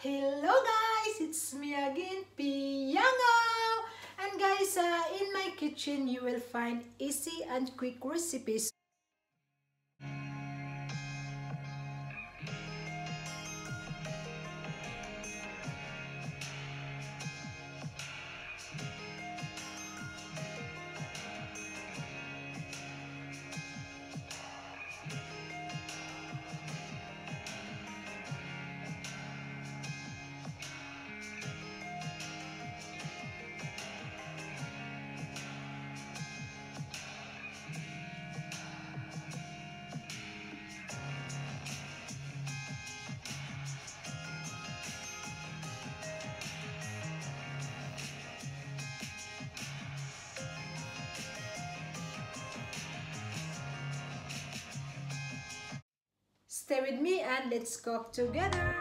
Hello guys, it's me again, Piyangaw! And guys, uh, in my kitchen you will find easy and quick recipes Stay with me and let's cook together.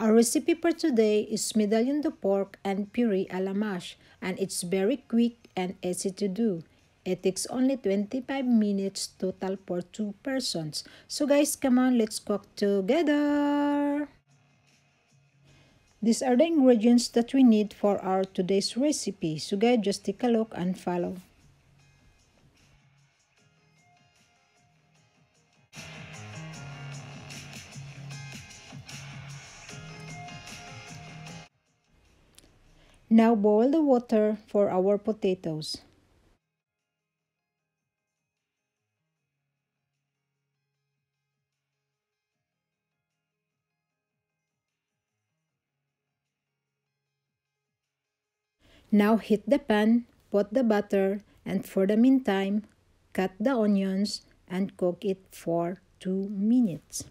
Our recipe for today is medallion de pork and puree a la mâche and it's very quick and easy to do. It takes only 25 minutes total for two persons. So guys, come on, let's cook together. These are the ingredients that we need for our today's recipe. So guys, just take a look and follow. Now boil the water for our potatoes. Now heat the pan, put the butter, and for the meantime, cut the onions and cook it for 2 minutes.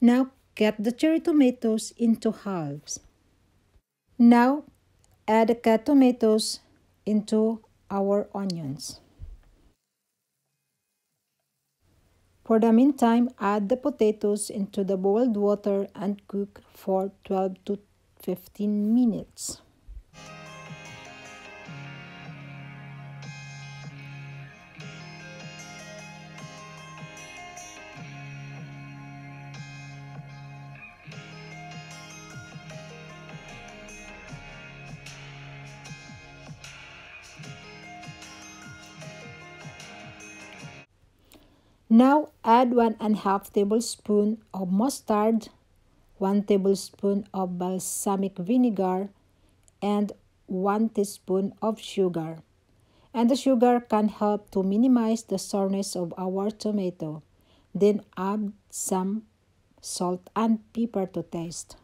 Now cut the cherry tomatoes into halves. Now, add the tomatoes into our onions. For the meantime, add the potatoes into the boiled water and cook for 12 to 15 minutes. Now add 1 and half tablespoon of mustard, 1 tablespoon of balsamic vinegar, and 1 teaspoon of sugar. And the sugar can help to minimize the sourness of our tomato. Then add some salt and pepper to taste.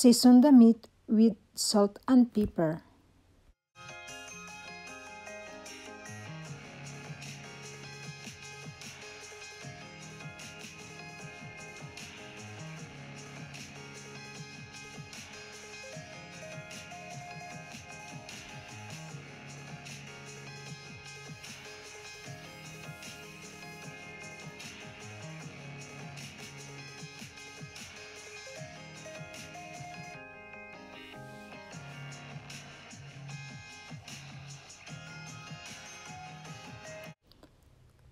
Season the meat with salt and pepper.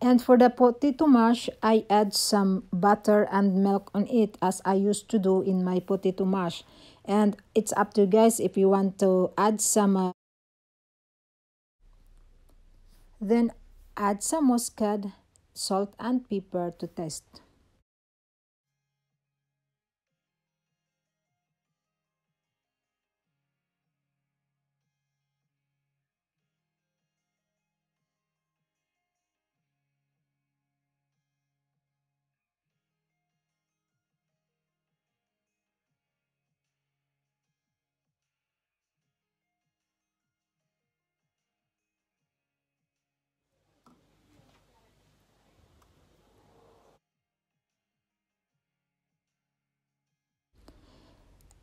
And for the potato mash, I add some butter and milk on it as I used to do in my potato mash. And it's up to you guys if you want to add some uh, then add some mustard, salt and pepper to taste.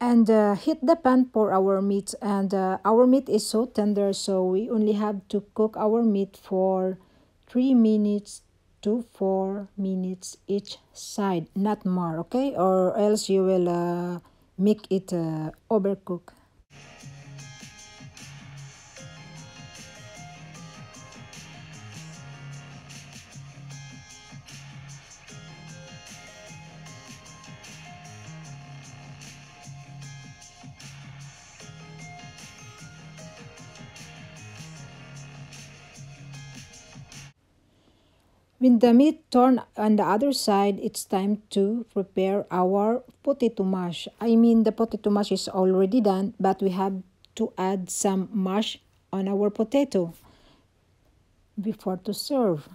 And uh, heat the pan for our meat. And uh, our meat is so tender so we only have to cook our meat for 3 minutes to 4 minutes each side not more okay? Or else you will uh, make it uh, overcook When the meat turn on the other side, it's time to prepare our potato mash. I mean the potato mash is already done, but we have to add some mâche on our potato before to serve.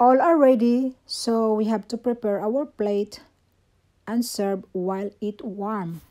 all are ready so we have to prepare our plate and serve while it warm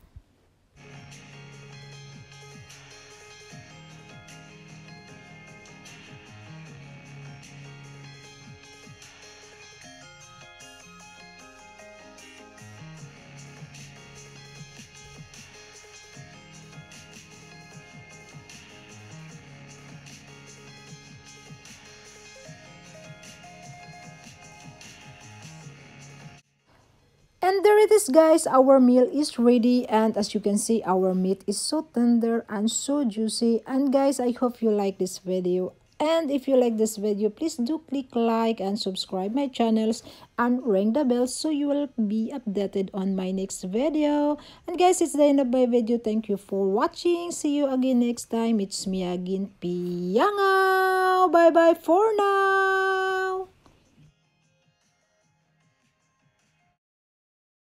And there it is guys, our meal is ready and as you can see our meat is so tender and so juicy. And guys, I hope you like this video. And if you like this video, please do click like and subscribe my channels and ring the bell so you will be updated on my next video. And guys, it's the end of my video. Thank you for watching. See you again next time. It's me again, Piyangaw. Bye-bye for now.